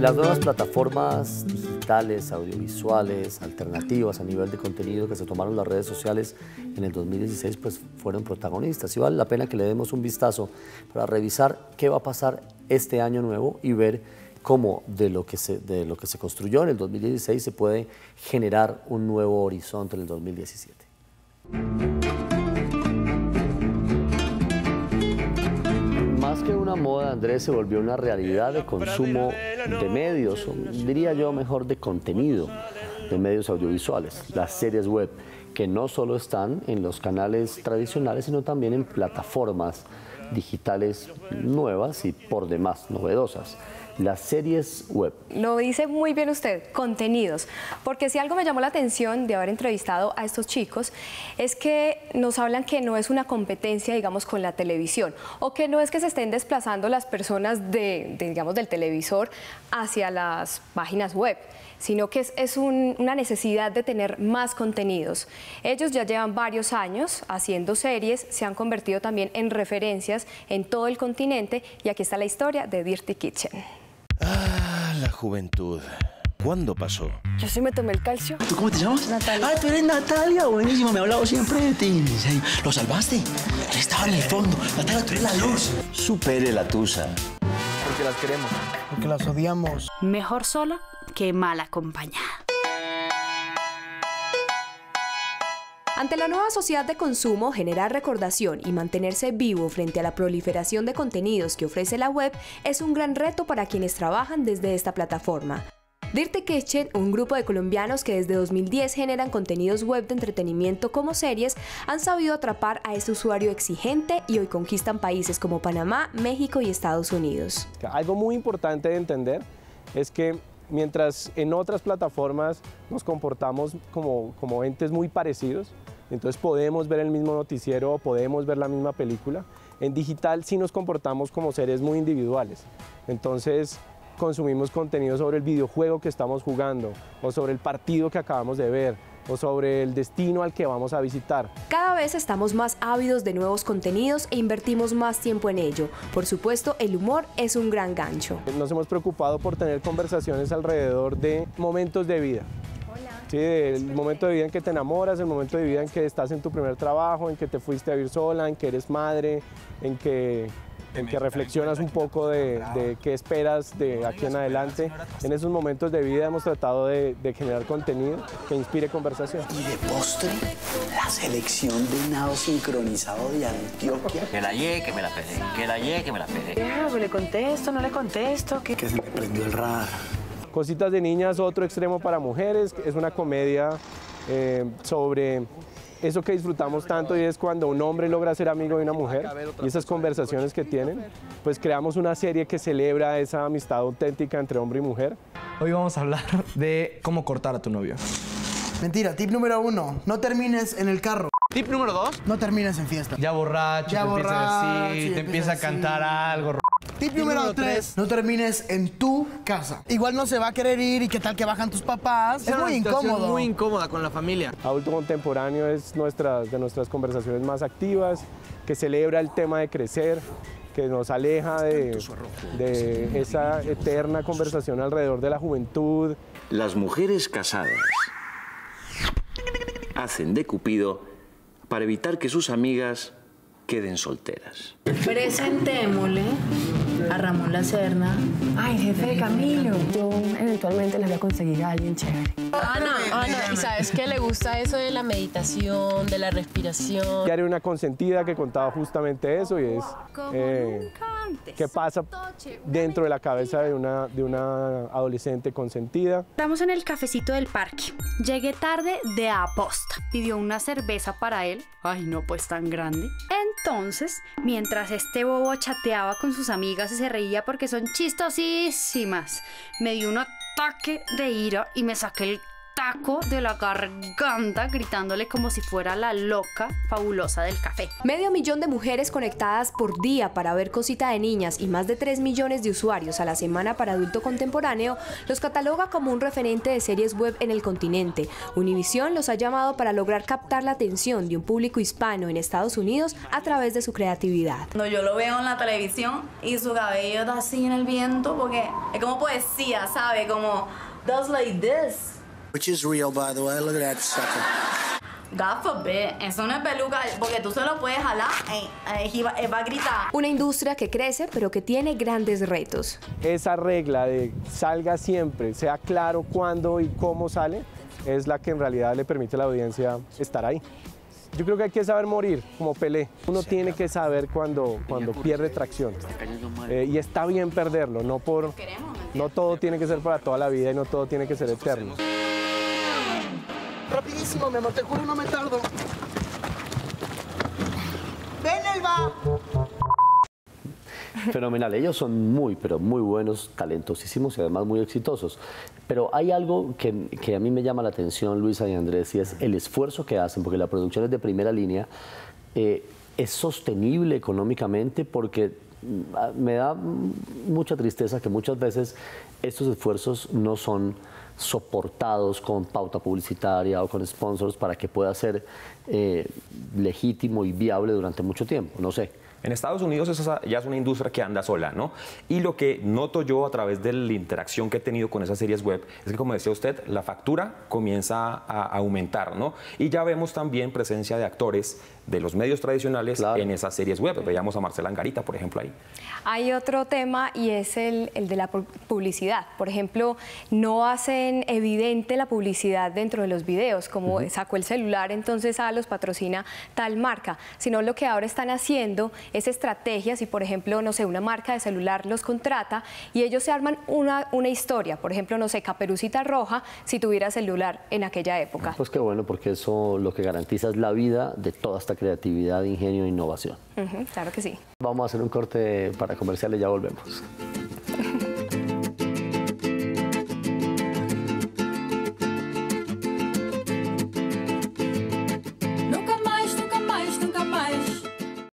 Las nuevas plataformas digitales, audiovisuales, alternativas a nivel de contenido que se tomaron las redes sociales en el 2016 pues fueron protagonistas y vale la pena que le demos un vistazo para revisar qué va a pasar este año nuevo y ver cómo de lo que se, de lo que se construyó en el 2016 se puede generar un nuevo horizonte en el 2017. Una moda, Andrés, se volvió una realidad de consumo de medios, o diría yo mejor de contenido de medios audiovisuales, las series web, que no solo están en los canales tradicionales, sino también en plataformas digitales nuevas y por demás novedosas las series web. Lo dice muy bien usted, contenidos, porque si algo me llamó la atención de haber entrevistado a estos chicos es que nos hablan que no es una competencia, digamos, con la televisión, o que no es que se estén desplazando las personas de, digamos, del televisor hacia las páginas web sino que es, una necesidad de tener más contenidos. Ellos ya llevan varios años haciendo series, se han convertido también en referencias en todo el continente y aquí está la historia de Dirty Kitchen. Ah, la juventud. ¿Cuándo pasó? Yo sí me tomé el calcio. ¿Tú cómo te llamas? Natalia. Ah, tú eres Natalia, buenísimo. Me ha hablado siempre de ti. ¿Lo salvaste? Estaba en el fondo. Natalia, tú eres la luz. Supere la tusa. Porque las queremos. Porque las odiamos. Mejor sola que mal acompañada. Ante la nueva sociedad de consumo, generar recordación y mantenerse vivo frente a la proliferación de contenidos que ofrece la web es un gran reto para quienes trabajan desde esta plataforma. Dirty Kitchen, un grupo de colombianos que desde 2010 generan contenidos web de entretenimiento como series, han sabido atrapar a este usuario exigente y hoy conquistan países como Panamá, México y Estados Unidos. Algo muy importante de entender es que mientras en otras plataformas nos comportamos como, como entes muy parecidos, entonces podemos ver el mismo noticiero, podemos ver la misma película. En digital sí nos comportamos como seres muy individuales. Entonces consumimos contenido sobre el videojuego que estamos jugando o sobre el partido que acabamos de ver o sobre el destino al que vamos a visitar. Cada vez estamos más ávidos de nuevos contenidos e invertimos más tiempo en ello. Por supuesto, el humor es un gran gancho. Nos hemos preocupado por tener conversaciones alrededor de momentos de vida. Sí, el momento de vida en que te enamoras, el momento de vida en que estás en tu primer trabajo, en que te fuiste a vivir sola, en que eres madre, en que, en que reflexionas un poco de, qué esperas de aquí en adelante. En esos momentos de vida hemos tratado de, generar contenido que inspire conversación. Y de postre, la selección de nado sincronizado de Antioquia. Que la ye, que me la pede, que la ye, que me la pede. le contesto, no le contesto. Que, que se me prendió el radar. Cositas de niñas, otro extremo para mujeres, es una comedia eh, sobre eso que disfrutamos tanto y es cuando un hombre logra ser amigo de una mujer y esas conversaciones que tienen, pues creamos una serie que celebra esa amistad auténtica entre hombre y mujer. Hoy vamos a hablar de cómo cortar a tu novio. Mentira, tip número uno, no termines en el carro. Tip número dos, no termines en fiesta. Ya borracho, ya te borracho, empieza a decir, te empieza a cantar algo. Tip número 3, no termines en tu casa. Igual no se va a querer ir y qué tal que bajan tus papás. Es, muy incómodo. muy incómoda con la familia. Adulto contemporáneo es nuestra, de nuestras conversaciones más activas, que celebra el tema de crecer, que nos aleja de, de esa eterna conversación alrededor de la juventud. Las mujeres casadas hacen de Cupido para evitar que sus amigas queden solteras. Presentémosle a Ramón La Serna. Ay, jefe de Camilo. Yo eventualmente le voy a conseguir a alguien chévere. Ana, Ana, ¿y sabes qué le gusta eso de la meditación, de la respiración? Y haré una consentida que contaba justamente eso y es eh, qué pasa dentro de la cabeza de una, de una adolescente consentida. Estamos en el cafecito del parque. Llegué tarde de aposta. Pidió una cerveza para él. Ay, no, pues tan grande. Entonces, mientras este bobo chateaba con sus amigas y se reía porque son chistosísimas, me dio un ataque de ira y me saqué el taco de la garganta gritándole como si fuera la loca fabulosa del café. Medio millón de mujeres conectadas por día para ver cosita de niñas y más de 3 millones de usuarios a la semana para adulto contemporáneo los cataloga como un referente de series web en el continente. Univision los ha llamado para lograr captar la atención de un público hispano en Estados Unidos a través de su creatividad. Cuando yo lo veo en la televisión y su cabello está así en el viento porque es como poesía, ¿sabe? Como does like this. Which is real, by the way. Look at that sucker. God forbid, eso no es peluca porque tú se lo puedes jalar y, y va, va a gritar. Una industria que crece pero que tiene grandes retos. Esa regla de salga siempre, sea claro cuándo y cómo sale, es la que en realidad le permite a la audiencia estar ahí. Yo creo que hay que saber morir, como Pelé. Uno tiene que saber cuando, cuando pierde tracción. Eh, y está bien perderlo, no por... No todo tiene que ser para toda la vida y no todo tiene que ser eterno. Te juro no me tardo. ¡Ven, Elba! Fenomenal, ellos son muy, pero muy buenos, talentosísimos y además muy exitosos. Pero hay algo que, que, a mí me llama la atención, Luisa y Andrés, y es el esfuerzo que hacen, porque la producción es de primera línea, eh, es sostenible económicamente porque mm, me da mucha tristeza que muchas veces estos esfuerzos no son soportados con pauta publicitaria o con sponsors para que pueda ser eh, legítimo y viable durante mucho tiempo. No sé. En Estados Unidos esa ya es una industria que anda sola, ¿no? Y lo que noto yo a través de la interacción que he tenido con esas series web es que, como decía usted, la factura comienza a aumentar, ¿no? Y ya vemos también presencia de actores de los medios tradicionales en esas series web. Veíamos a Marcela Angarita, por ejemplo, ahí. Hay otro tema y es el, el de la publicidad. Por ejemplo, no hacen evidente la publicidad dentro de los videos, como uh -huh. sacó el celular, entonces a los patrocina tal marca, sino lo que ahora están haciendo es estrategias y, por ejemplo, no sé, una marca de celular los contrata y ellos se arman una, una historia. Por ejemplo, no sé, Caperucita Roja, si tuviera celular en aquella época. Pues qué bueno, porque eso lo que garantiza es la vida de toda esta creatividad, ingenio e innovación. Uh -huh, claro que sí. Vamos a hacer un corte para comerciales ya volvemos.